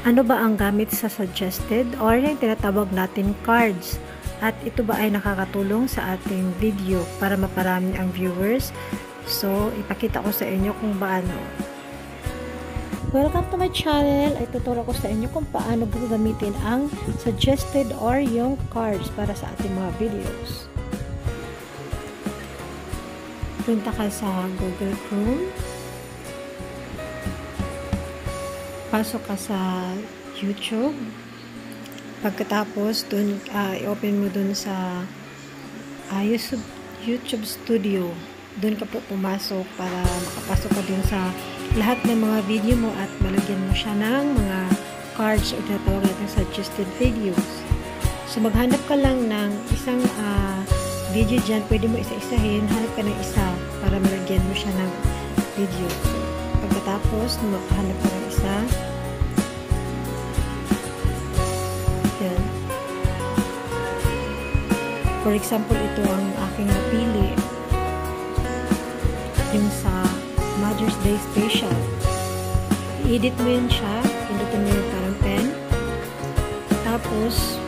Ano ba ang gamit sa suggested or yung tinatawag natin cards? At ito ba ay nakakatulong sa ating video para maparami ang viewers? So, ipakita ko sa inyo kung paano. Welcome to my channel. Ay tuturo ko sa inyo kung paano gagamitin ang suggested or yung cards para sa ating mga videos. Punta ka sa Google Chrome. Pasok ka sa YouTube. Pagkatapos, dun, uh, i-open mo dun sa uh, YouTube, YouTube Studio. Doon ka po pumasok para makapasok ka dun sa lahat ng mga video mo at malagyan mo siya ng mga cards o tinatawag natin suggested videos. So, maghanap ka lang ng isang uh, video dyan. Pwede mo isa-isahin. Hanap ka ng isa para malagyan mo siya ng video. Pagkatapos, makahanap ka isa. Yan. For example, ito ang aking napili. Yung sa Mother's Day Special. I-edit mo yun siya. Pindutin mo yung parang pen. Tapos,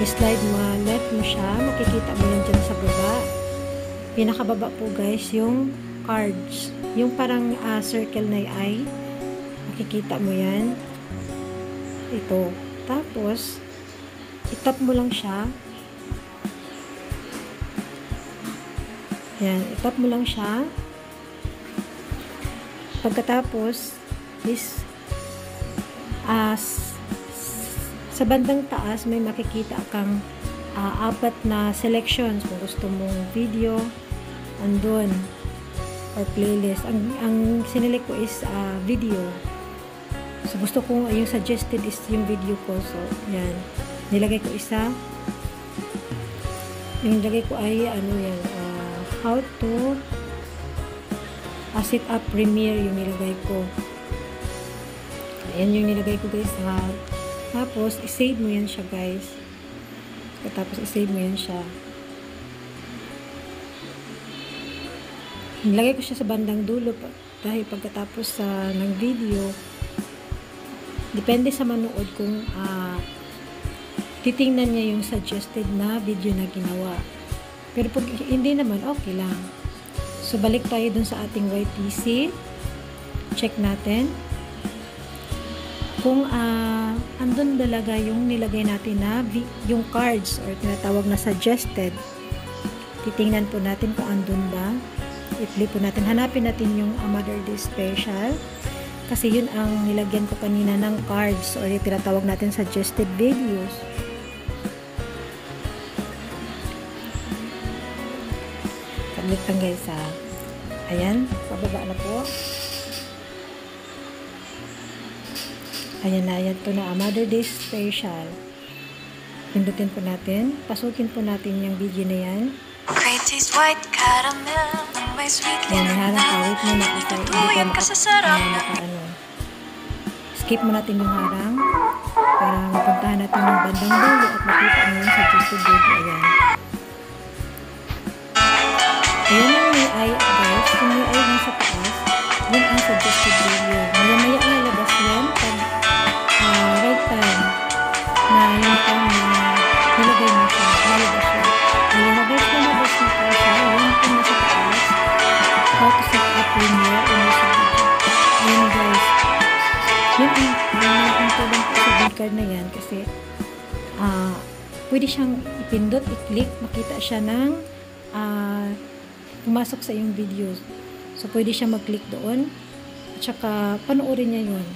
i-slide mo, left mo siya. Makikita mo yan dyan sa baba. Pinakababa po guys, yung cards. Yung parang uh, circle na eye. Makikita mo yan. Ito. Tapos, itap mo lang siya. Yan, itap mo lang siya. Pagkatapos, is as sa bandang taas may makikita kang uh, apat na selections kung gusto mong video andun or playlist ang, ang sinilek ko is uh, video. So gusto ko yung suggested is yung video ko. So yan. Nilagay ko isa. Yung nilagay ko ay ano yan uh, how to uh, set up premiere yung nilagay ko. Ayan yung nilagay ko guys ha. Tapos, isave mo yan siya, guys. Tapos, isave mo yan siya. Nilagay ko siya sa bandang dulo dahil pagkatapos uh, ng video, depende sa manood kung uh, titingnan niya yung suggested na video na ginawa. Pero pag hindi naman, okay lang. So, balik tayo dun sa ating YTC. Check natin kung uh, andun talaga yung nilagay natin na yung cards or tinatawag na suggested titingnan po natin kung andun ba i-flip po natin hanapin natin yung uh, Mother Day Special kasi yun ang nilagyan ko kanina ng cards or yung tinatawag natin suggested videos saglit lang guys ha ayan, pababa na po Ayan na, ayan po na. Mother Day Special. Pindutin po natin. Pasukin po natin yung video na yan. white caramel may sweet Ayan, harang kawit mo na kasi hindi ka ano. Skip mo natin yung harang para mapuntahan natin yung bandang dulo at makita mo yung suggested video. Ayan. Ayan yung may eye, guys. Kung may eye nasa taas, yun ang suggested video. Maya-maya na labas yan pag uh, right time na yung time pwede siyang ipindot, i-click, makita siya ng uh, sa iyong videos. So, pwede siya mag-click doon. At saka, panoorin niya yun.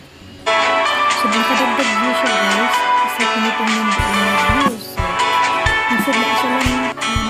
So, nakadagdag view siya guys. Kasi ko yung views. So, instead na isa lang uh,